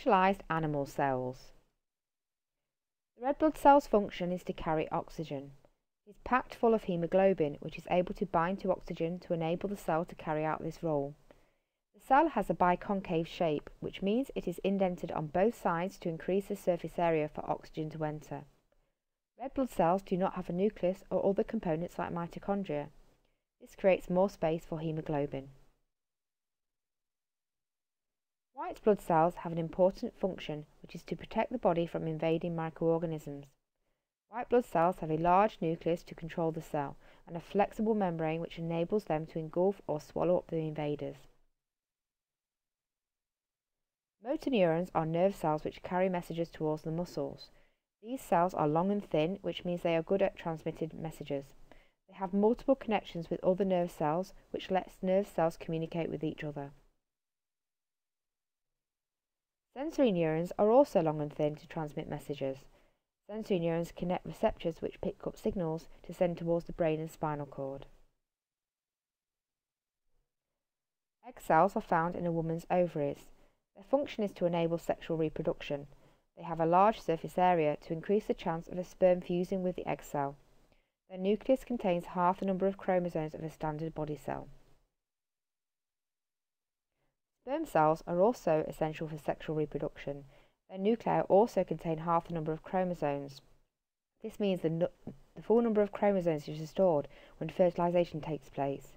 Specialised animal cells. The red blood cell's function is to carry oxygen. It is packed full of haemoglobin, which is able to bind to oxygen to enable the cell to carry out this role. The cell has a biconcave shape, which means it is indented on both sides to increase the surface area for oxygen to enter. Red blood cells do not have a nucleus or other components like mitochondria. This creates more space for haemoglobin. White blood cells have an important function, which is to protect the body from invading microorganisms. White blood cells have a large nucleus to control the cell and a flexible membrane which enables them to engulf or swallow up the invaders. Motor neurons are nerve cells which carry messages towards the muscles. These cells are long and thin, which means they are good at transmitting messages. They have multiple connections with other nerve cells, which lets nerve cells communicate with each other. Sensory neurons are also long and thin to transmit messages. Sensory neurons connect receptors which pick up signals to send towards the brain and spinal cord. Egg cells are found in a woman's ovaries. Their function is to enable sexual reproduction. They have a large surface area to increase the chance of a sperm fusing with the egg cell. Their nucleus contains half the number of chromosomes of a standard body cell. Sperm cells are also essential for sexual reproduction. Their nuclei also contain half the number of chromosomes. This means the, the full number of chromosomes is restored when fertilization takes place.